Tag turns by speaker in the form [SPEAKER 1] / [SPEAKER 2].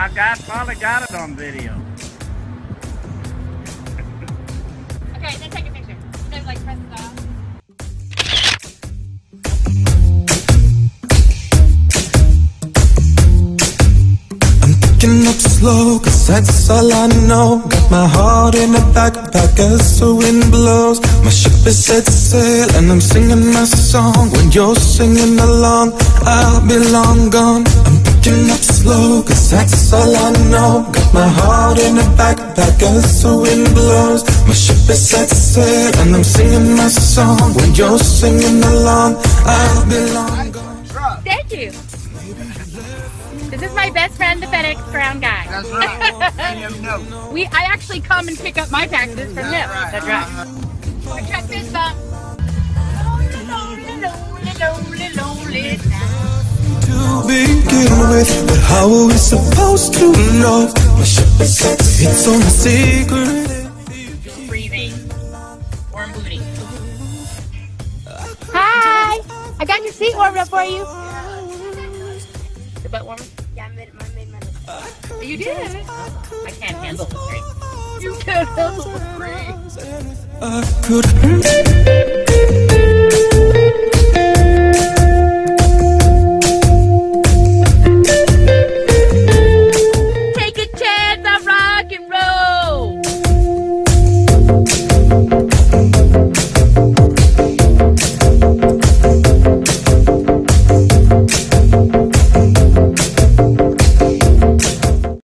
[SPEAKER 1] I finally got it on video.
[SPEAKER 2] Okay, then take a picture. Then like press stop.
[SPEAKER 3] Picking up slow, cause that's all I know. Got my heart in a backpack as the wind blows. My ship is set to sail, and I'm singing my song. When you're singing along, I'll be long gone. I'm picking up slow, cause that's all I know. Got my heart in a backpack as the wind blows. My ship is set sail, and I'm singing my song. When you're singing along, I'll be long gone.
[SPEAKER 2] Thank you. This is my best friend, the FedEx brown guy.
[SPEAKER 1] That's right. and you know.
[SPEAKER 2] We, I actually come and pick up my packages from him. That's right. Or check this out. Lonely, lonely, lonely, lonely, lonely
[SPEAKER 3] to begin with, but how are we supposed to know? My ship is set, it's only secret.
[SPEAKER 2] breathing. Warm booty. Hi! I got your seat warmed up for you. The butt warmer?
[SPEAKER 4] Yeah, I made, I made my list.
[SPEAKER 2] Oh, you did. I can't handle the rain. You can't handle the rain.
[SPEAKER 3] I could.